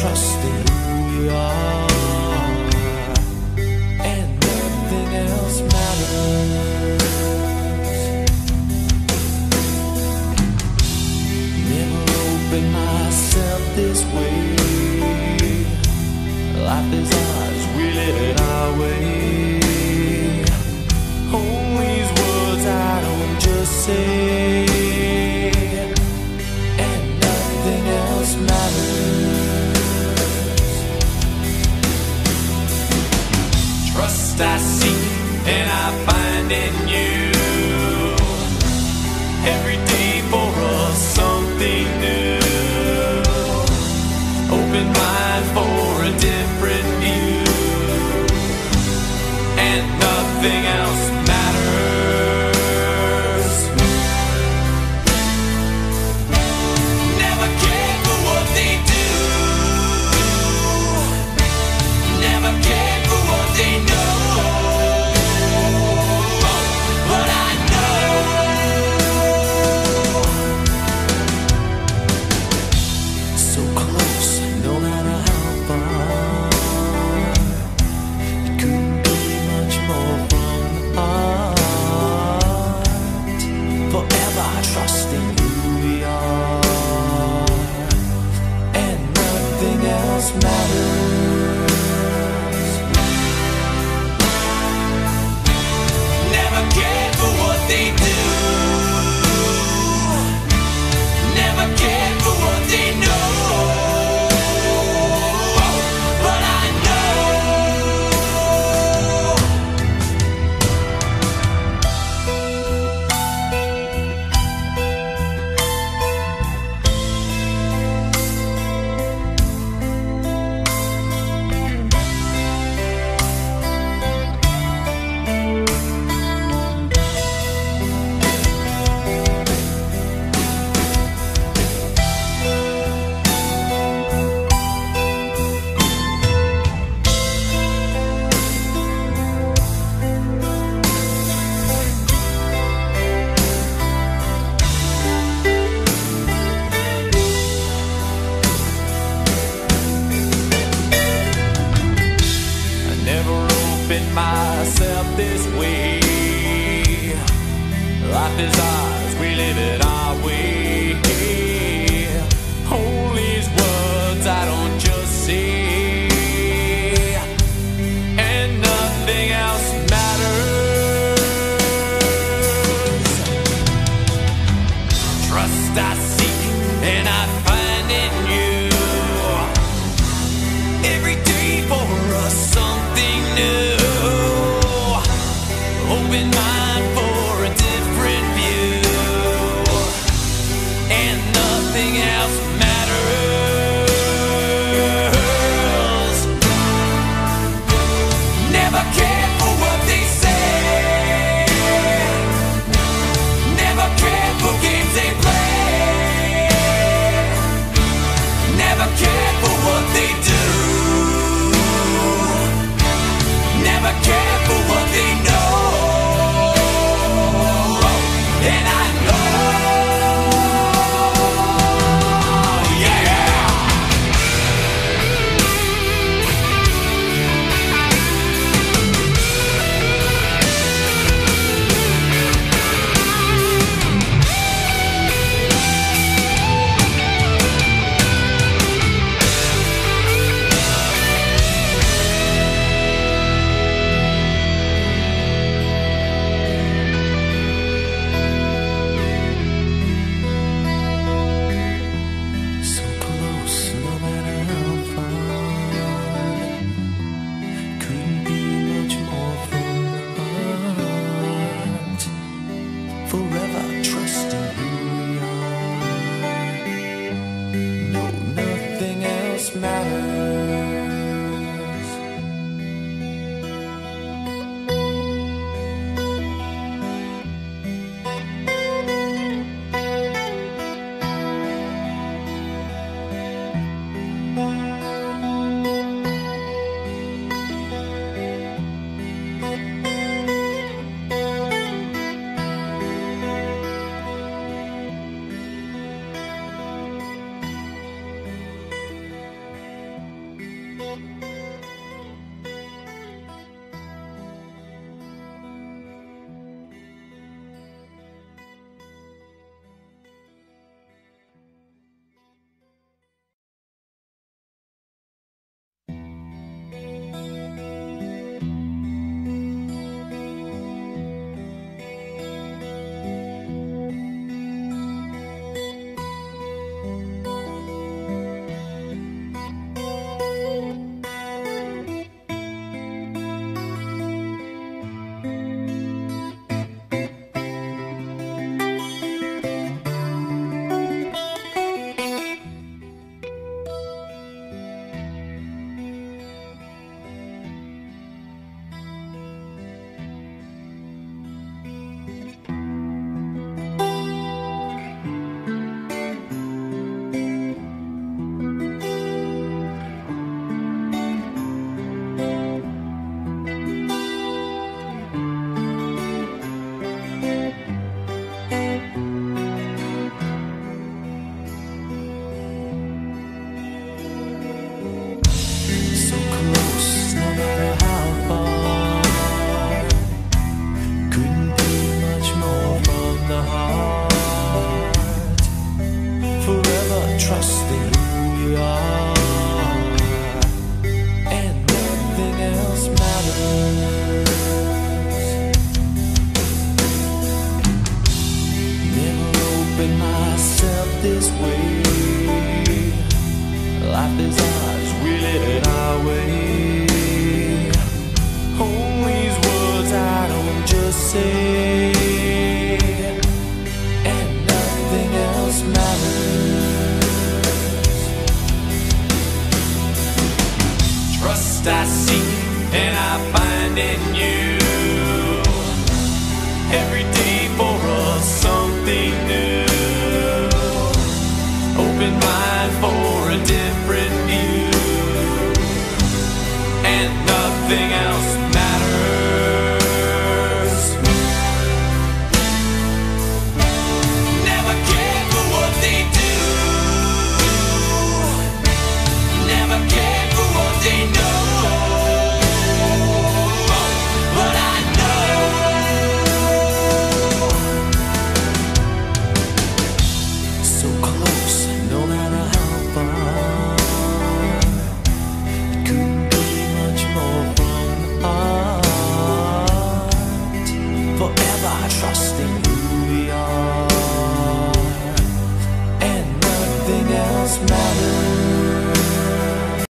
trust in who we are, and nothing else matters. Never opened myself this way. Life is. rest I seek and I find in you. Every day for us something new. Open mind for a different view and nothing else. keeping myself this way. Life is ours, we live it our way.